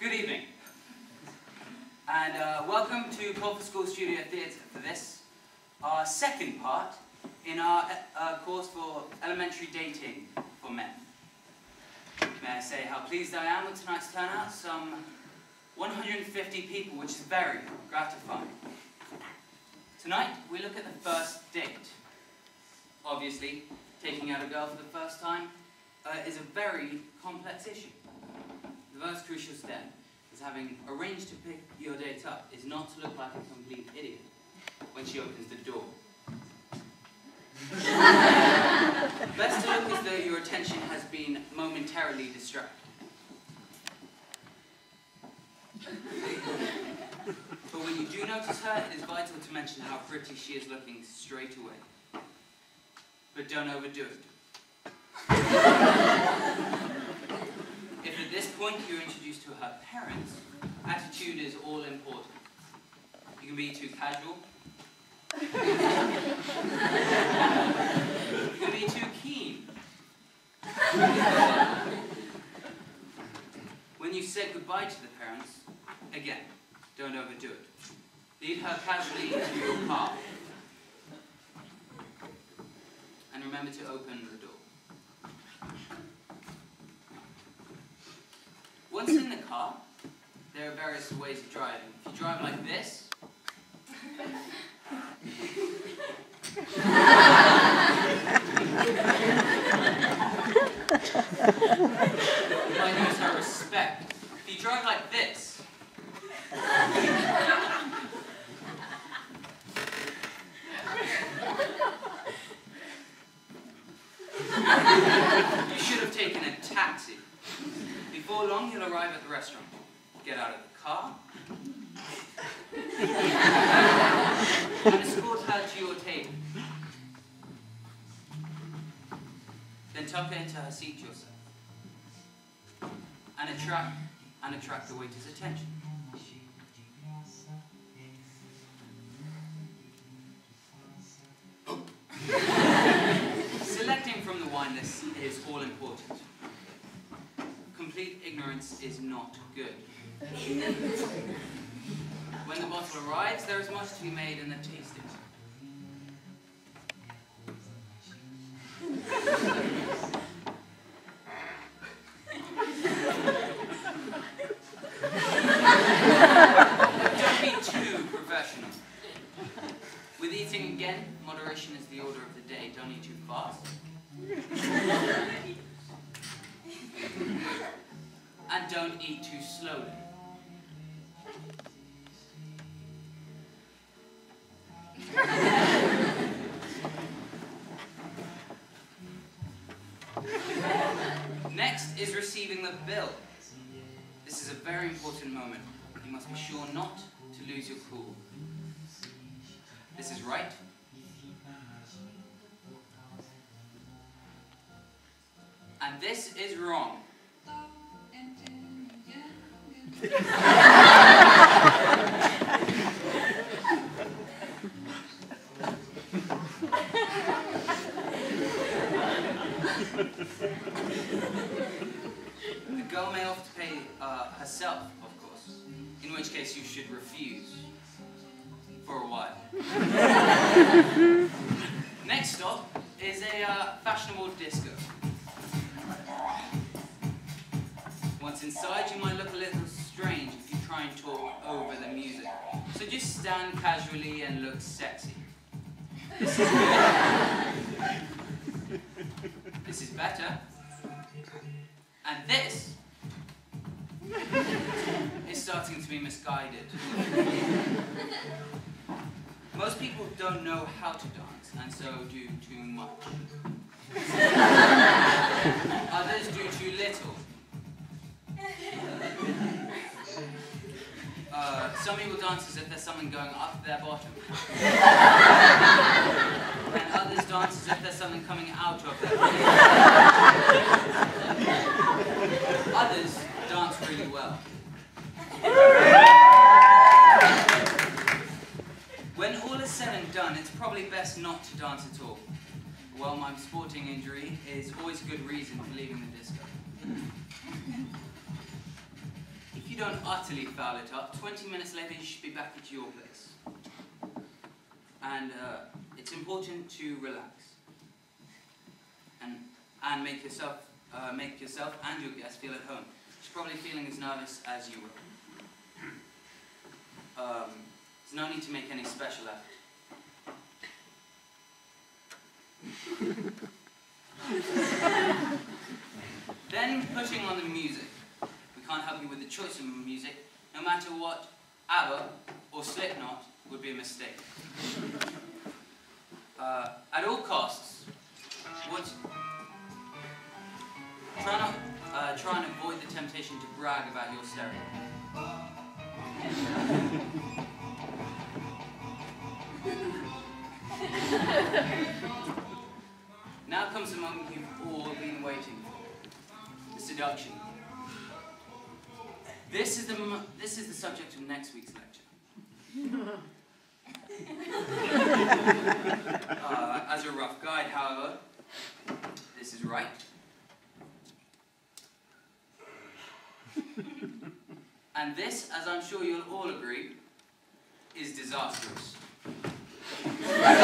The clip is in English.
Good evening. And uh, welcome to Colfer School Studio Theatre for this, our second part in our uh, course for elementary dating for men. May I say how pleased I am with tonight's turnout? Some 150 people, which is very gratifying. Tonight, we look at the first date. Obviously, taking out a girl for the first time uh, is a very complex issue. The most crucial step is having arranged to pick your date up is not to look like a complete idiot when she opens the door. Best to look as though your attention has been momentarily distracted. but when you do notice her, it is vital to mention how pretty she is looking straight away. But don't overdo it. Point you're introduced to her parents, attitude is all important. You can be too casual, you can be too keen. when you say goodbye to the parents, again, don't overdo it. Lead her casually into your car. And remember to open the door. Once in the car, there are various ways of driving. If you drive like this, you might lose her respect. If you drive like this, you should have taken a taxi. Before long, you'll arrive at the restaurant. Get out of the car. and escort her to your table. Then tuck her into her seat yourself. And attract and attract the waiter's attention. Selecting from the wine list is all important. Complete ignorance is not good. When the bottle arrives, there is much to be made in the tasting. Don't be too professional. With eating again, moderation is the order of the day. Don't eat too fast. and eat too slowly. Next is receiving the bill. This is a very important moment. You must be sure not to lose your cool. This is right. And this is wrong. The girl may offer to pay uh, herself, of course, in which case you should refuse for a while. Next stop is a uh, fashionable disco. Once inside, you might look a little strange if you try and talk over the music. So just stand casually and look sexy. This is. This is better. And this is starting to be misguided. Most people don't know how to dance and so do too much. Some people dance as if there's something going up their bottom. and others dance as if there's something coming out of their bottom. Others dance really well. When all is said and done, it's probably best not to dance at all. Well, my sporting injury is always a good reason for leaving the disco. If you don't utterly foul it up, 20 minutes later you should be back at your place. And uh, it's important to relax and and make yourself uh, make yourself and your guests feel at home. She's probably feeling as nervous as you were. Um, there's no need to make any special effort. then pushing on the music. Can't help you with the choice of music. No matter what, ABBA or Slipknot would be a mistake. Uh, at all costs, what, try not uh, try and avoid the temptation to brag about your stereo. now comes the moment you've all been waiting for: the seduction. This is the this is the subject of next week's lecture. Uh, as a rough guide, however, this is right. and this, as I'm sure you'll all agree, is disastrous.